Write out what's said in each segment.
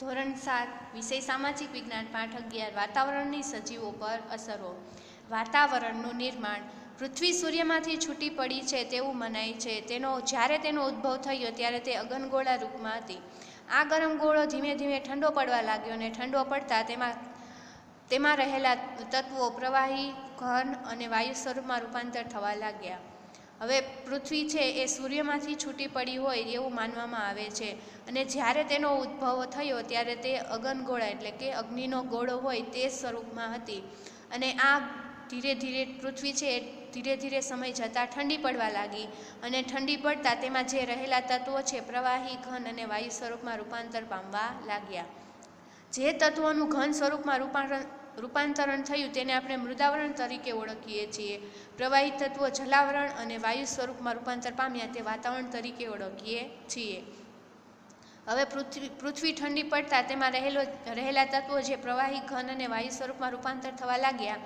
ધોરણ સાત, વિષય સામાજિક વિજ્ઞાન પાઠ અગિયાર વાતાવરણની સજીવો પર અસરો. વાતાવરણનું નિર્માણ. પૃથ્વી સૂર્યમાંથી છૂટી પડી છે તેવું મનાય છે. તેનો, જ્યારે તેનો ઉદ્ભવ થયો ત્યારે તે અગનગોળા રૂપમાં હતી. આ ગરમ ગોળો ધીમે ધીમે ઠંડો પડવા લાગ્યો અને ઠંડો પડતા તેમાં તેમાં રહેલા તત્વો પ્રવાહી, ઘન અને વાયુ સ્વરૂપમાં રૂપાંતર થવા લાગ્યા. હવે પૃથ્વી છે એ સૂર્યમાંથી છૂટી પડી હોય એવું માનવામાં આવે છે. અને જ્યારે તેનો ઉદ્ભવ થયો ત્યારે તે અગનગોળા એટલે કે અગ્નિનો ગોળો હોય તે સ્વરૂપમાં હતી. અને આ ધીરે ધીરે પૃથ્વી છે એ ધીરે ધીરે સમય જતાં ઠંડી પડવા લાગી. અને ઠંડી પડતા તેમાં જે રહેલા તત્વો છે પ્રવાહી, ઘન અને વાયુ સ્વરૂપમાં રૂપાંતર પામવા લાગ્યા. જે તત્વોનું ઘન સ્વરૂપમાં રૂપાંતરણ રૂપાંતરણ થયું તેને આપણે મૃદાવરણ તરીકે ઓળખીએ છીએ. પ્રવાહી તત્વો જલાવરણ અને વાયુ સ્વરૂપમાં રૂપાંતર પામ્યા તે વાતાવરણ તરીકે ઓળખીએ છીએ. હવે પૃથ્વી પૃથ્વી ઠંડી પડતા તેમાં રહેલો, રહેલા તત્વો જે પ્રવાહી ઘન અને વાયુ સ્વરૂપમાં રૂપાંતર થવા લાગ્યા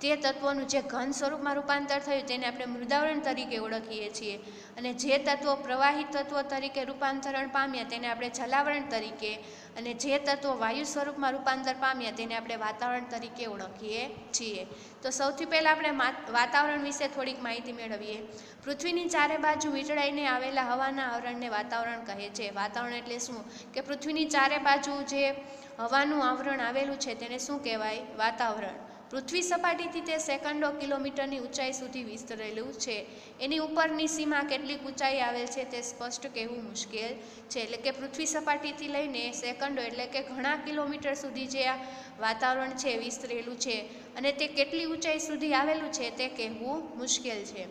તે તત્વોનું જે ઘન સ્વરૂપમાં રૂપાંતર થયું તેને આપણે મૃદાવરણ તરીકે ઓળખીએ છીએ. અને જે તત્વો પ્રવાહી તત્વો તરીકે રૂપાંતરણ પામ્યા તેને આપણે જલાવરણ તરીકે અને જે તત્વો વાયુ સ્વરૂપમાં રૂપાંતર પામ્યા તેને આપણે વાતાવરણ તરીકે ઓળખીએ છીએ. તો સૌથી પહેલાં આપણે વાતાવરણ વિશે થોડીક માહિતી મેળવીએ. પૃથ્વીની ચારે બાજુ વીંટળાઈને આવેલા હવાના આવરણને વાતાવરણ કહે છે. વાતાવરણ એટલે શું? કે પૃથ્વીની ચારે બાજુ જે હવાનું આવરણ આવેલું છે તેને શું કહેવાય? વાતાવરણ. પૃથ્વી સપાટીથી તે સેકન્ડો કિલોમીટરની ઊંચાઈ સુધી વિસ્તરેલું છે. એની ઉપરની સીમા કેટલીક ઊંચાઈ આવેલ છે તે સ્પષ્ટ કહેવું મુશ્કેલ છે. એટલે કે પૃથ્વી સપાટીથી લઈને સેકન્ડો એટલે કે ઘણા કિલોમીટર સુધી જે આ વાતાવરણ છે વિસ્તરેલું છે અને તે કેટલી ઊંચાઈ સુધી આવેલું છે તે કહેવું મુશ્કેલ છે.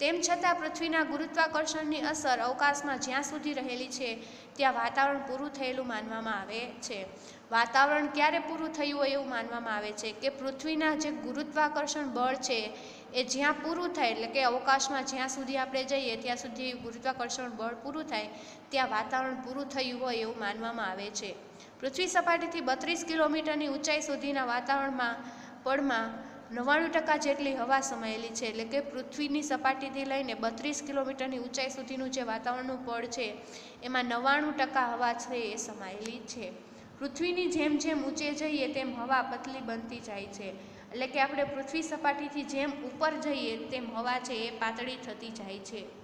તેમ છતાં પૃથ્વીના ગુરુત્વાકર્ષણની અસર અવકાશમાં જ્યાં સુધી રહેલી છે, ત્યાં વાતાવરણ પૂરું થયેલું માનવામાં આવે છે. વાતાવરણ ક્યારે પૂરું થયું હોય એવું માનવામાં આવે છે કે પૃથ્વીના જે ગુરુત્વાકર્ષણ બળ છે, એ જ્યાં પૂરું થાય, એટલે કે અવકાશમાં જ્યાં સુધી આપણે જઈએ, ત્યાં સુધી ગુરુત્વાકર્ષણ બળ પૂરું થાય, ત્યાં વાતાવરણ પૂરું થયું હોય એવું માનવામાં આવે છે. પૃથ્વી સપાટીથી બત્રીસ કિલોમીટરની ઊંચાઈ સુધીના વાતાવરણમાં, પળમાં નવ્વાણું ટકા જેટલી હવા સમાયેલી છે એટલે કે પૃથ્વીની સપાટીથી લઈને બત્રીસ કિલોમીટરની ઊંચાઈ સુધીનું જે વાતાવરણનું પળ છે, એમાં નવ્વાણું ટકા હવા છે એ સમાયેલી છે. પૃથ્વીની જેમ જેમ ઊંચે જઈએ તેમ હવા પતલી બનતી જાય છે. એટલે કે આપણે પૃથ્વી સપાટીથી જેમ ઉપર જઈએ તેમ હવા છે એ પાતળી થતી જાય છે.